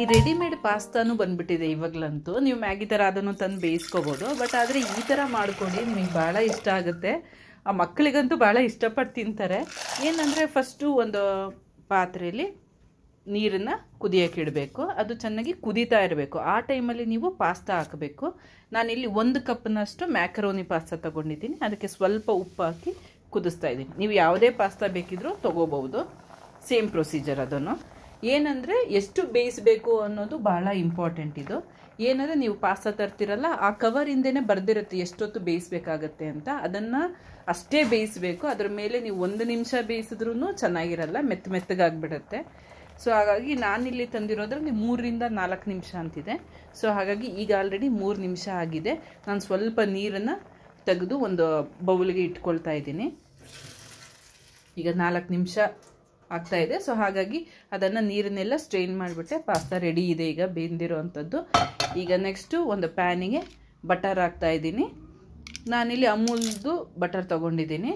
ಈ ರೆಡಿಮೇಡ್ ಪಾಸ್ತಾನು ಬಂದ್ಬಿಟ್ಟಿದೆ ಇವಾಗಲಂತೂ. ನೀವು ಮ್ಯಾಗಿ ಥರ ಅದನ್ನು ತಂದು ಬೇಯಿಸ್ಕೋಬೋದು. ಬಟ್ ಆದರೆ ಈ ಥರ ಮಾಡಿಕೊಡಿ ನಿಮಗೆ ಭಾಳ ಇಷ್ಟ ಆಗುತ್ತೆ. ಆ ಮಕ್ಕಳಿಗಂತೂ ಭಾಳ ಇಷ್ಟಪಟ್ಟು ತಿಂತಾರೆ. ಏನಂದರೆ ಫಸ್ಟು ಒಂದು ಪಾತ್ರೆಯಲ್ಲಿ ನೀರನ್ನು ಕುದಿಯೋಕೆ ಇಡಬೇಕು. ಅದು ಚೆನ್ನಾಗಿ ಕುದೀತಾ ಇರಬೇಕು. ಆ ಟೈಮಲ್ಲಿ ನೀವು ಪಾಸ್ತಾ ಹಾಕಬೇಕು. ನಾನಿಲ್ಲಿ ಒಂದು ಕಪ್ನಷ್ಟು ಮ್ಯಾಕರೋನಿ ಪಾಸ್ತಾ ತೊಗೊಂಡಿದ್ದೀನಿ. ಅದಕ್ಕೆ ಸ್ವಲ್ಪ ಉಪ್ಪು ಹಾಕಿ ಕುದಿಸ್ತಾ ಇದ್ದೀನಿ. ನೀವು ಯಾವುದೇ ಪಾಸ್ತಾ ಬೇಕಿದ್ರೂ ತೊಗೋಬೋದು ಸೇಮ್ ಪ್ರೊಸೀಜರ್ ಅದನ್ನು. ಏನಂದರೆ ಎಷ್ಟು ಬೇಯಿಸಬೇಕು ಅನ್ನೋದು ಭಾಳ ಇಂಪಾರ್ಟೆಂಟ್ ಇದು. ಏನಂದರೆ ನೀವು ಪಾಸ್ತಾ ತರ್ತಿರಲ್ಲ, ಆ ಕವರಿಂದನೇ ಬರೆದಿರುತ್ತೆ ಎಷ್ಟೊತ್ತು ಬೇಯಿಸ್ಬೇಕಾಗತ್ತೆ ಅಂತ. ಅದನ್ನು ಅಷ್ಟೇ ಬೇಯಿಸಬೇಕು, ಅದ್ರ ಮೇಲೆ ನೀವು ಒಂದು ನಿಮಿಷ ಬೇಯಿಸಿದ್ರೂ ಚೆನ್ನಾಗಿರಲ್ಲ, ಮೆತ್ತ ಮೆತ್ತಗಾಗ್ಬಿಡುತ್ತೆ. ಸೊ ಹಾಗಾಗಿ ನಾನಿಲ್ಲಿ ತಂದಿರೋದ್ರಲ್ಲಿ ಮೂರರಿಂದ ನಾಲ್ಕು ನಿಮಿಷ ಅಂತಿದೆ. ಸೊ ಹಾಗಾಗಿ ಈಗ ಆಲ್ರೆಡಿ ಮೂರು ನಿಮಿಷ ಆಗಿದೆ. ನಾನು ಸ್ವಲ್ಪ ನೀರನ್ನು ತೆಗೆದು ಒಂದು ಬೌಲ್ಗೆ ಇಟ್ಕೊಳ್ತಾ ಇದ್ದೀನಿ. ಈಗ ನಾಲ್ಕು ನಿಮಿಷ ಆಗ್ತಾ ಇದೆ. ಸೊ ಹಾಗಾಗಿ ಅದನ್ನು ನೀರನ್ನೆಲ್ಲ ಸ್ಟ್ರೈನ್ ಮಾಡಿಬಿಟ್ಟೆ ಪಾಸ್ತಾ ರೆಡಿ ಇದೆ. ಈಗ ಬೆಂದಿರೋ ಅಂಥದ್ದು ಈಗ ನೆಕ್ಸ್ಟು ಒಂದು ಪ್ಯಾನಿಗೆ ಬಟರ್ ಹಾಕ್ತಾ ಇದ್ದೀನಿ. ನಾನಿಲ್ಲಿ ಅಮೂಲ್ದು ಬಟರ್ ತೊಗೊಂಡಿದ್ದೀನಿ.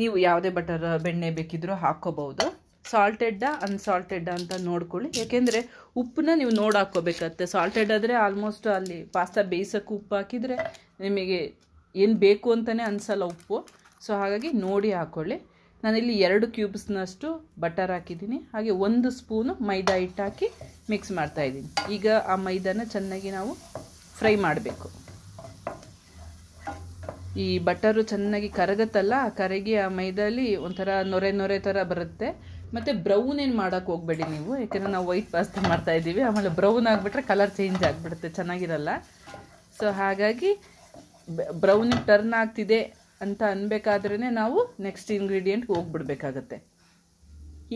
ನೀವು ಯಾವುದೇ ಬಟರ್ ಬೆಣ್ಣೆ ಬೇಕಿದ್ರೂ ಹಾಕ್ಕೋಬೋದು ಸಾಲ್ಟೆಡ್ಡಾ ಅನ್ಸಾಲ್ಟೆಡ್ಡಾ ಅಂತ ನೋಡ್ಕೊಳ್ಳಿ. ಯಾಕೆಂದರೆ ಉಪ್ಪನ್ನ ನೀವು ನೋಡಿ ಹಾಕ್ಕೋಬೇಕಾಗತ್ತೆ ಸಾಲ್ಟೆಡ್ ಆದರೆ ಆಲ್ಮೋಸ್ಟ್ ಅಲ್ಲಿ ಪಾಸ್ತಾ ಬೇಯಿಸೋಕೆ ಉಪ್ಪು ಹಾಕಿದರೆ ನಿಮಗೆ ಏನು ಬೇಕು ಅಂತಲೇ ಅನಿಸಲ್ಲ ಉಪ್ಪು. ಸೊ ಹಾಗಾಗಿ ನೋಡಿ ಹಾಕ್ಕೊಳ್ಳಿ ನಾನಿಲ್ಲಿ ಎರಡು ಕ್ಯೂಬ್ಸ್ನಷ್ಟು ಬಟರ್ ಹಾಕಿದ್ದೀನಿ. ಹಾಗೆ ಒಂದು ಸ್ಪೂನು ಮೈದಾ ಹಿಟ್ಟು ಹಾಕಿ ಮಿಕ್ಸ್ ಮಾಡ್ತಾಯಿದ್ದೀನಿ ಈಗ ಆ ಮೈದಾನ ಚೆನ್ನಾಗಿ ನಾವು ಫ್ರೈ ಮಾಡಬೇಕು. ಈ ಬಟರು ಚೆನ್ನಾಗಿ ಕರಗತ್ತಲ್ಲ ಕರಗಿ ಆ ಮೈದಲ್ಲಿ ಒಂಥರ ನೊರೆ ನೊರೆ ಥರ ಬರುತ್ತೆ. ಮತ್ತು ಬ್ರೌನ್ ಏನು ಮಾಡೋಕ್ಕೆ ಹೋಗಬೇಡಿ ನೀವು, ಯಾಕೆಂದರೆ ನಾವು ವೈಟ್ ಪಾಸ್ತಾ ಮಾಡ್ತಾ ಇದ್ದೀವಿ. ಆಮೇಲೆ ಬ್ರೌನ್ ಆಗಿಬಿಟ್ರೆ ಕಲರ್ ಚೇಂಜ್ ಆಗಿಬಿಡುತ್ತೆ, ಚೆನ್ನಾಗಿರಲ್ಲ. ಸೊ ಹಾಗಾಗಿ ಬ್ರೌನಿಗೆ ಟರ್ನ್ ಆಗ್ತಿದೆ ಅಂತ ಅನ್ಬೇಕಾದ್ರೇ ನಾವು ನೆಕ್ಸ್ಟ್ ಇಂಗ್ರೀಡಿಯೆಂಟ್ಗೆ ಹೋಗ್ಬಿಡ್ಬೇಕಾಗತ್ತೆ.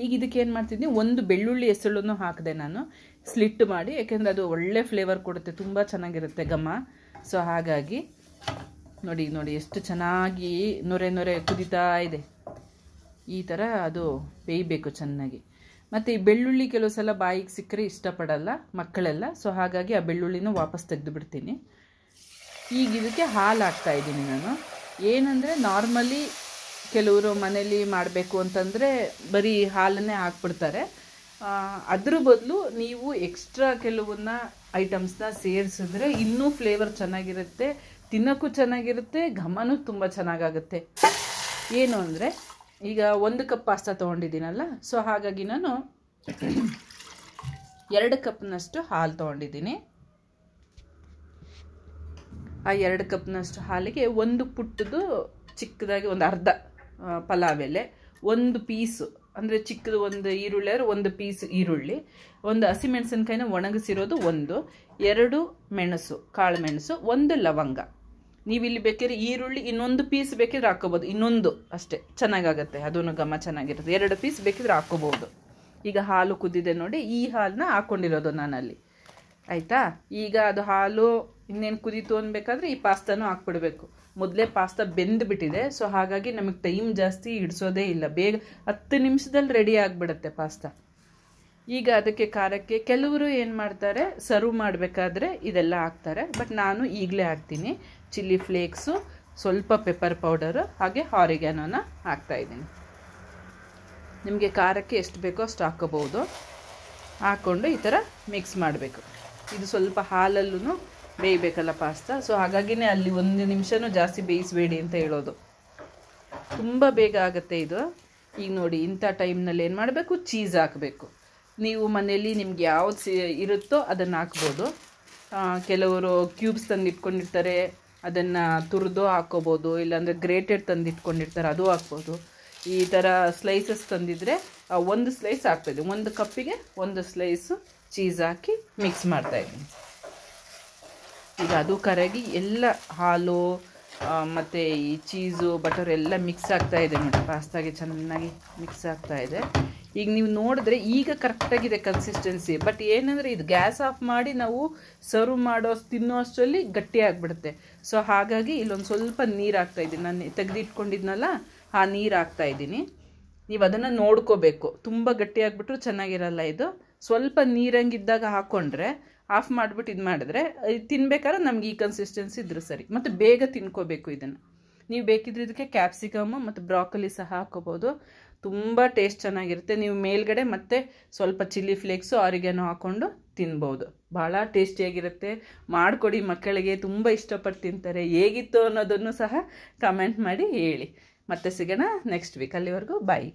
ಈಗ ಇದಕ್ಕೆ ಏನು ಮಾಡ್ತಿದ್ದೀನಿ ಒಂದು ಬೆಳ್ಳುಳ್ಳಿ ಹೆಸಳನ್ನು ಹಾಕಿದೆ ನಾನು. ಸ್ಲಿಟ್ ಮಾಡಿ ಯಾಕೆಂದರೆ ಅದು ಒಳ್ಳೆ ಫ್ಲೇವರ್ ಕೊಡುತ್ತೆ, ತುಂಬ ಚೆನ್ನಾಗಿರುತ್ತೆ ಘಮ. ಸೊ ಹಾಗಾಗಿ ನೋಡಿ ನೋಡಿ, ಎಷ್ಟು ಚೆನ್ನಾಗಿ ನೊರೆ ನೊರೆ ಕುದಿತಾ ಇದೆ. ಈ ಥರ ಅದು ಬೇಯಬೇಕು ಚೆನ್ನಾಗಿ. ಮತ್ತು ಈ ಬೆಳ್ಳುಳ್ಳಿ ಕೆಲವು ಸಲ ಬಾಯಿಗೆ ಸಿಕ್ಕರೆ ಇಷ್ಟಪಡಲ್ಲ ಮಕ್ಕಳೆಲ್ಲ. ಸೊ ಹಾಗಾಗಿ ಆ ಬೆಳ್ಳುಳ್ಳಿನೂ ವಾಪಸ್ ತೆಗೆದು ಬಿಡ್ತೀನಿ. ಈಗ ಇದಕ್ಕೆ ಹಾಲು ಹಾಕ್ತಾ ಇದ್ದೀನಿ ನಾನು. ಏನಂದರೆ ನಾರ್ಮಲಿ ಕೆಲವರು ಮನೇಲಿ ಮಾಡಬೇಕು ಅಂತಂದರೆ ಬರೀ ಹಾಲನ್ನೇ ಹಾಕ್ಬಿಡ್ತಾರೆ. ಅದ್ರ ಬದಲು ನೀವು ಎಕ್ಸ್ಟ್ರಾ ಕೆಲವನ್ನ ಐಟಮ್ಸ್ನ ಸೇರಿಸಿದ್ರೆ ಇನ್ನೂ ಫ್ಲೇವರ್ ಚೆನ್ನಾಗಿರುತ್ತೆ, ತಿನ್ನೋಕ್ಕೂ ಚೆನ್ನಾಗಿರುತ್ತೆ, ಘಮನೂ ತುಂಬ ಚೆನ್ನಾಗಾಗುತ್ತೆ. ಏನು ಅಂದರೆ, ಈಗ ಒಂದು ಕಪ್ ಪಾಸ್ತಾ ತೊಗೊಂಡಿದ್ದೀನಲ್ಲ ಸೊ ಹಾಗಾಗಿ ನಾನು ಎರಡು ಕಪ್ನಷ್ಟು ಹಾಲು ತೊಗೊಂಡಿದ್ದೀನಿ. ಆ ಎರಡು ಕಪ್ನಷ್ಟು ಹಾಲಿಗೆ ಒಂದು ಪುಟ್ಟದು ಚಿಕ್ಕದಾಗಿ ಒಂದು ಅರ್ಧ ಪಲಾವ್ ಎಲೆ, ಒಂದು ಪೀಸು, ಅಂದರೆ ಚಿಕ್ಕದು ಒಂದು ಈರುಳ್ಳಿ ಅಂದರೆ ಒಂದು ಪೀಸ್ ಈರುಳ್ಳಿ, ಒಂದು ಹಸಿಮೆಣಸಿನ್ಕಾಯಿನ ಒಣಗಿಸಿರೋದು ಒಂದು, ಎರಡು ಮೆಣಸು, ಕಾಳು ಮೆಣಸು, ಒಂದು ಲವಂಗ. ನೀವು ಇಲ್ಲಿ ಬೇಕಾದ್ರೆ ಈರುಳ್ಳಿ ಇನ್ನೊಂದು ಪೀಸ್ ಬೇಕಿದ್ರೆ ಹಾಕೋಬೋದು, ಇನ್ನೊಂದು ಅಷ್ಟೇ, ಚೆನ್ನಾಗಾಗತ್ತೆ ಅದೂ ಘಮ ಚೆನ್ನಾಗಿರುತ್ತೆ. ಎರಡು ಪೀಸ್ ಬೇಕಿದ್ರೆ ಹಾಕೋಬೋದು. ಈಗ ಹಾಲು ಕುದ್ದಿದೆ ನೋಡಿ, ಈ ಹಾಲನ್ನ ಹಾಕ್ಕೊಂಡಿರೋದು ನಾನಲ್ಲಿ. ಆಯಿತಾ? ಈಗ ಅದು ಹಾಲು ಇನ್ನೇನು ಕುದೀತು ಅನ್ಬೇಕಾದ್ರೆ ಈ ಪಾಸ್ತಾನು ಹಾಕ್ಬಿಡ್ಬೇಕು. ಮೊದಲೇ ಪಾಸ್ತಾ ಬೆಂದುಬಿಟ್ಟಿದೆ ಸೊ ಹಾಗಾಗಿ ನಮಗೆ ಟೈಮ್ ಜಾಸ್ತಿ ಹಿಡ್ಸೋದೇ ಇಲ್ಲ. ಬೇಗ ಹತ್ತು ನಿಮಿಷದಲ್ಲಿ ರೆಡಿ ಆಗಿಬಿಡುತ್ತೆ ಪಾಸ್ತಾ. ಈಗ ಅದಕ್ಕೆ ಖಾರಕ್ಕೆ ಕೆಲವರು ಏನು ಮಾಡ್ತಾರೆ ಸರ್ವ್ ಮಾಡಬೇಕಾದ್ರೆ ಇದೆಲ್ಲ ಹಾಕ್ತಾರೆ. ಬಟ್ ನಾನು ಈಗಲೇ ಹಾಕ್ತೀನಿ. ಚಿಲ್ಲಿ ಫ್ಲೇಕ್ಸು ಸ್ವಲ್ಪ ಪೆಪ್ಪರ್ ಪೌಡರು ಹಾಗೆ ಹಾರಿಗ್ಯಾನೋನ ಹಾಕ್ತಾಯಿದ್ದೀನಿ ನಿಮಗೆ ಖಾರಕ್ಕೆ ಎಷ್ಟು ಬೇಕೋ ಅಷ್ಟು ಹಾಕೋಬೋದು ಹಾಕ್ಕೊಂಡು ಈ ಥರ ಮಿಕ್ಸ್ ಮಾಡಬೇಕು. ಇದು ಸ್ವಲ್ಪ ಹಾಲಲ್ಲೂ ಬೇಯಬೇಕಲ್ಲ ಪಾಸ್ತಾ? ಸೊ ಹಾಗಾಗಿನೇ ಅಲ್ಲಿ ಒಂದು ನಿಮಿಷನೂ ಜಾಸ್ತಿ ಬೇಯಿಸಬೇಡಿ ಅಂತ ಹೇಳೋದು. ತುಂಬ ಬೇಗ ಆಗುತ್ತೆ ಇದು. ಈಗ ನೋಡಿ, ಇಂಥ ಟೈಮ್ನಲ್ಲಿ ಏನು ಮಾಡಬೇಕು? ಚೀಸ್ ಹಾಕಬೇಕು. ನೀವು ಮನೆಯಲ್ಲಿ ನಿಮ್ಗೆ ಯಾವ್ದು ಸಿ ಇರುತ್ತೋ ಅದನ್ನು ಹಾಕ್ಬೋದು. ಕೆಲವರು ಕ್ಯೂಬ್ಸ್ ತಂದು ಇಟ್ಕೊಂಡಿರ್ತಾರೆ ಅದನ್ನು ತುರಿದು ಹಾಕ್ಕೋಬೋದು ಇಲ್ಲಾಂದರೆ ಗ್ರೇಟೆಡ್ ತಂದು ಇಟ್ಕೊಂಡಿರ್ತಾರೆ ಅದು ಹಾಕ್ಬೋದು. ಈ ಥರ ಸ್ಲೈಸಸ್ ತಂದಿದ್ರೆ ಒಂದು ಸ್ಲೈಸ್ ಹಾಕ್ಬೋದು ಒಂದು ಕಪ್ಪಿಗೆ ಒಂದು ಸ್ಲೈಸು ಚೀಸ್ ಹಾಕಿ ಮಿಕ್ಸ್ ಮಾಡ್ತಾಯಿದ್ದೀನಿ ಈಗ ಅದು ಕರಗಿ ಎಲ್ಲ ಹಾಲು ಮತ್ತು ಈ ಚೀಸು ಬಟರ್ ಎಲ್ಲ ಮಿಕ್ಸ್ ಆಗ್ತಾ ಇದೆ ನೋಡಿ. ಪಾಸ್ತಾಗೆ ಚೆನ್ನಾಗಿ ಮಿಕ್ಸ್ ಆಗ್ತಾ ಇದೆ. ಈಗ ನೀವು ನೋಡಿದ್ರೆ ಈಗ ಕರೆಕ್ಟಾಗಿದೆ ಕನ್ಸಿಸ್ಟೆನ್ಸಿ ಬಟ್ ಏನಂದರೆ ಇದು ಗ್ಯಾಸ್ ಆಫ್ ಮಾಡಿ ನಾವು ಸರ್ವ್ ಮಾಡೋ, ತಿನ್ನೋ ಅಷ್ಟರಲ್ಲಿ ಗಟ್ಟಿ ಆಗಿಬಿಡುತ್ತೆ. ಸೊ ಹಾಗಾಗಿ ಇಲ್ಲೊಂದು ಸ್ವಲ್ಪ ನೀರು ಹಾಕ್ತಾ ಇದ್ದೀನಿ. ನಾನು ತೆಗೆದಿಟ್ಕೊಂಡಿದ್ನಲ್ಲ, ಆ ನೀರು ಹಾಕ್ತಾ ಇದ್ದೀನಿ. ನೀವು ಅದನ್ನು ನೋಡ್ಕೋಬೇಕು. ತುಂಬ ಗಟ್ಟಿ ಆಗಿಬಿಟ್ರು ಚೆನ್ನಾಗಿರಲ್ಲ ಇದು. ಸ್ವಲ್ಪ ನೀರಂಗಿದ್ದಾಗ ಹಾಕ್ಕೊಂಡ್ರೆ ಆಫ್ ಮಾಡಿಬಿಟ್ಟು ಇದು ಮಾಡಿದ್ರೆ ತಿನ್ಬೇಕಾದ್ರೆ ನಮ್ಗೆ ಈ ಕನ್ಸಿಸ್ಟೆನ್ಸಿ ಇದ್ರೆ ಸರಿ. ಮತ್ತು ಬೇಗ ತಿನ್ಕೋಬೇಕು ಇದನ್ನು. ನೀವು ಬೇಕಿದ್ರೆ ಇದಕ್ಕೆ ಕ್ಯಾಪ್ಸಿಕಮ್ ಮತ್ತು ಬ್ರಾಕೊಲಿ ಸಹ ಹಾಕೋಬೋದು. ತುಂಬ ಟೇಸ್ಟ್ ಚೆನ್ನಾಗಿರುತ್ತೆ. ನೀವು ಮೇಲ್ಗಡೆ ಮತ್ತೆ ಸ್ವಲ್ಪ ಚಿಲ್ಲಿ ಫ್ಲೇಕ್ಸು ಆರಿಗೆನೋ ಹಾಕ್ಕೊಂಡು ತಿನ್ಬೋದು. ಭಾಳ ಟೇಸ್ಟಿಯಾಗಿರುತ್ತೆ ಮಾಡಿಕೊಡಿ ಮಕ್ಕಳಿಗೆ. ತುಂಬ ಇಷ್ಟಪಟ್ಟು ತಿಂತಾರೆ. ಹೇಗಿತ್ತು ಅನ್ನೋದನ್ನು ಸಹ ಕಮೆಂಟ್ ಮಾಡಿ ಹೇಳಿ. ಮತ್ತೆ ಸಿಗೋಣ ನೆಕ್ಸ್ಟ್ ವೀಕ್ ಅಲ್ಲಿವರೆಗೂ ಬಾಯ್